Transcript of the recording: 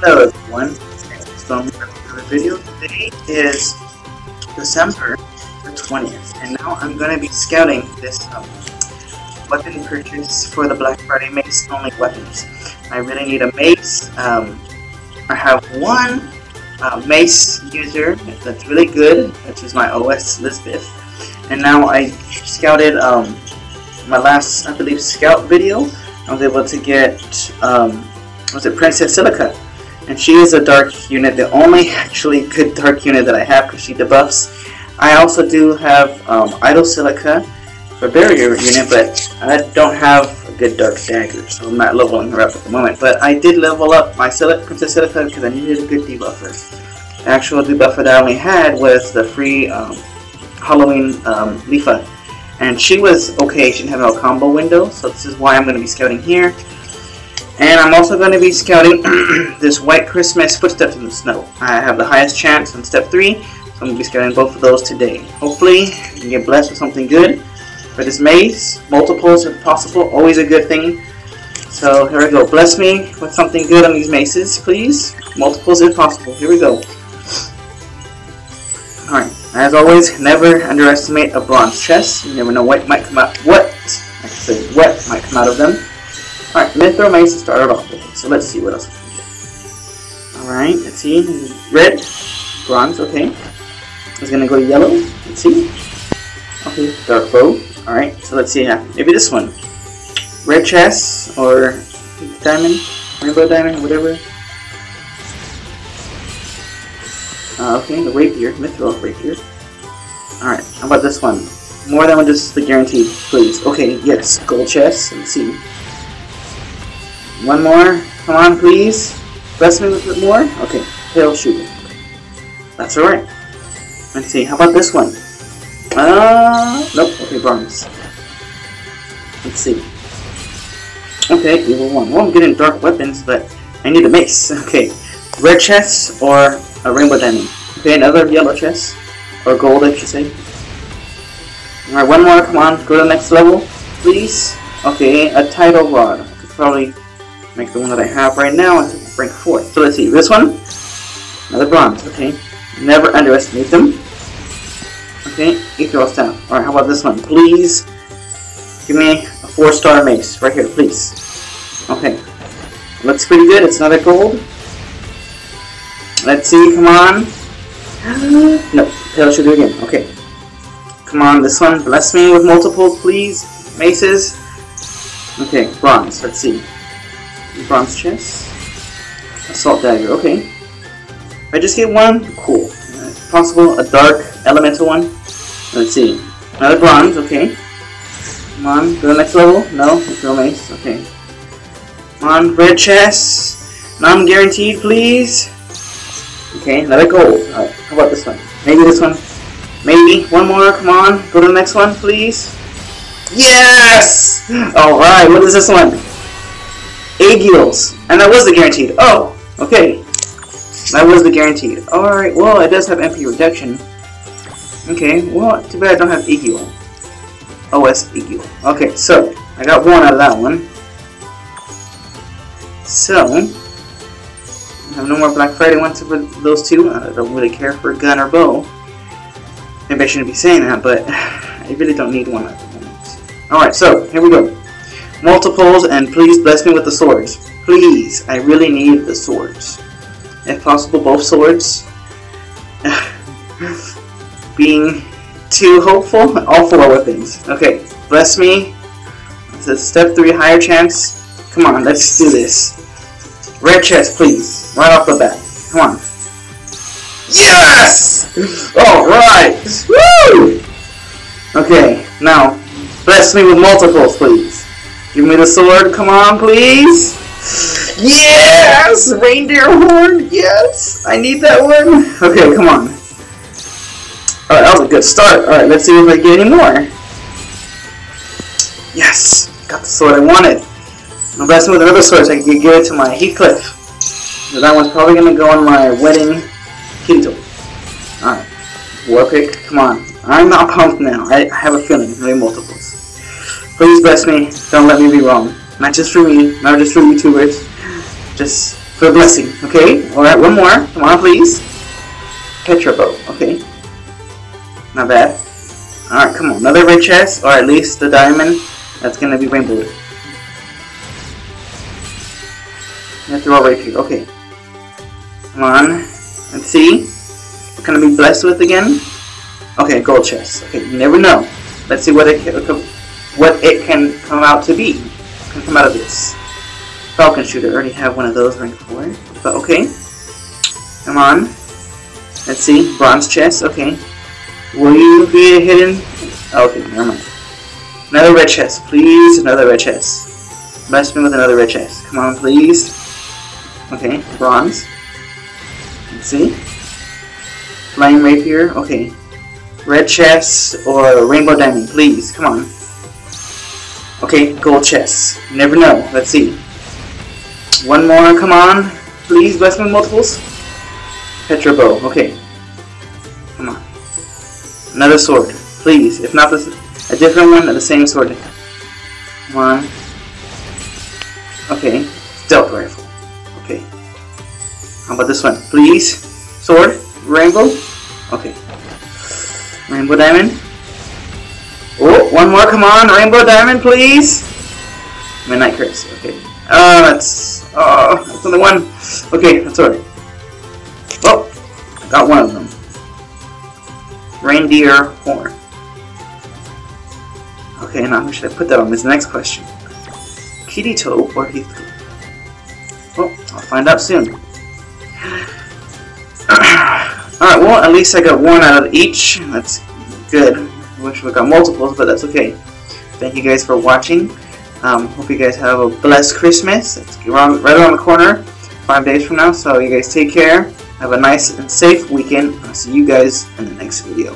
Hello everyone, thanks for the video. Today is December the 20th, and now I'm going to be scouting this um, weapon purchase for the Black Friday mace only weapons. I really need a mace. Um, I have one uh, mace user that's really good, which is my OS Lisbeth, and now I scouted um, my last, I believe, scout video. I was able to get, um, was it Princess Silica? And she is a dark unit, the only actually good dark unit that I have because she debuffs. I also do have um, Idol Silica for barrier unit, but I don't have a good dark dagger, so I'm not leveling her up at the moment. But I did level up my Silica, Princess Silica because I needed a good debuffer. The actual debuffer that I only had was the free um, Halloween um, Leafa. And she was okay, she didn't have no combo window, so this is why I'm going to be scouting here. And I'm also going to be scouting this White Christmas Footsteps in the Snow. I have the highest chance on step 3, so I'm going to be scouting both of those today. Hopefully, you can get blessed with something good for this maze. Multiples if possible, always a good thing. So here we go. Bless me with something good on these maces, please. Multiples if possible. Here we go. Alright, as always, never underestimate a bronze chest. You never know what might come out. What? I say what might come out of them. Alright, Mithril Mace to start it off with. So let's see what else we can. Alright, let's see. Red, bronze, okay. It's gonna go yellow. Let's see. Okay, dark bow. Alright, so let's see yeah. Maybe this one. Red chest or diamond, rainbow diamond, whatever. Uh, okay, the rapier, Mithril rapier. Alright, how about this one? More than one just the guaranteed, please. Okay, yes, gold chest. Let's see. One more. Come on, please. Bless me with more. Okay, pale shooting. That's alright. Let's see. How about this one? Uh, nope. Okay, bronze. Let's see. Okay, evil one. Well, I'm getting dark weapons, but I need a mace. Okay, red chest or a rainbow diamond. Okay, another yellow chest or gold, I should say. Alright, one more. Come on, go to the next level, please. Okay, a tidal rod. Could probably make the one that I have right now into rank 4. So let's see, this one, another bronze, okay. Never underestimate them. Okay, Ethereal Staff. Alright, how about this one? Please give me a 4 star mace right here, please. Okay. Looks pretty good, it's another gold. Let's see, come on. no, Pale should do again. Okay. Come on, this one. Bless me with multiples, please. Maces. Okay, bronze. Let's see. Bronze chest. Assault dagger, okay. If I just get one, cool. Uh, possible, a dark elemental one. Let's see. Another bronze, okay. Come on, go to the next level. No, no mace, okay. Come on, red chest. Non-guaranteed, please. Okay, another gold. Alright, how about this one? Maybe this one. Maybe. One more, come on. Go to the next one, please. Yes! Alright, what is this one? Aegials. And that was the guaranteed. Oh, okay. That was the guaranteed. Alright, well, it does have MP reduction. Okay, well, too bad I don't have Agil. OS Agil. Okay, so, I got one out of that one. So, I have no more Black Friday ones for those two. I don't really care for a gun or bow. Maybe I shouldn't be saying that, but I really don't need one at the moment. Alright, so, here we go multiples, and please bless me with the swords. Please, I really need the swords. If possible, both swords. Being too hopeful, all four weapons. Okay, bless me. It's a step three higher chance. Come on, let's do this. Red chest, please. Right off the bat. Come on. Yes! Alright! Woo! Okay, now, bless me with multiples, please. Give me the sword, come on, please. Yes! Reindeer horn, yes! I need that one. Okay, come on. Alright, that was a good start. Alright, let's see if I get any more. Yes! Got the sword I wanted. I'm blessing with another sword so I can give it to my Heathcliff. That one's probably going to go on my wedding Kindle. Alright. War pick, come on. I'm not pumped now. I have a feeling it's going to be multiples. Please bless me. Don't let me be wrong. Not just for me, not just for YouTubers. Just for a blessing. Okay. All right. One more. Come on, please. Petra bow. Okay. Not bad. All right. Come on. Another red chest, or at least the diamond. That's gonna be rainbow. Let's throw right here. Okay. Come on. Let's see. What can I be blessed with again? Okay, gold chest. Okay, you never know. Let's see what it can, what it can come out to be. Can come out of this. Falcon shooter. Already have one of those rank four. But okay. Come on. Let's see. Bronze chest. Okay. Will you be hidden? Okay, never mind. Another red chest, please. Another red chest. Bless me with another red chest. Come on, please. Okay, bronze. Let's see. Flying rapier. Okay. Red chest or rainbow diamond, please. Come on. Okay, gold chest. never know. Let's see. One more, come on. Please, with multiples. Petra bow. Okay. Come on. Another sword. Please. If not this, a different one, the same sword. Come on. Okay. Stealth rifle. Okay. How about this one? Please. Sword. Rainbow. Okay. Rainbow diamond. Oh, one more. Come on. Rainbow diamond, please. Midnight curse. Okay. Oh, that's. Oh, that's only one. Okay, that's alright. Oh, I got one of them. Reindeer horn. Okay, now who should I put that on? This next question. Kirito or Heathcliff? Well, I'll find out soon. Alright, well, at least I got one out of each. That's good. Wish we got multiples, but that's okay. Thank you guys for watching. Um, hope you guys have a blessed Christmas. It's around, right around the corner, five days from now. So you guys take care. Have a nice and safe weekend. I'll see you guys in the next video.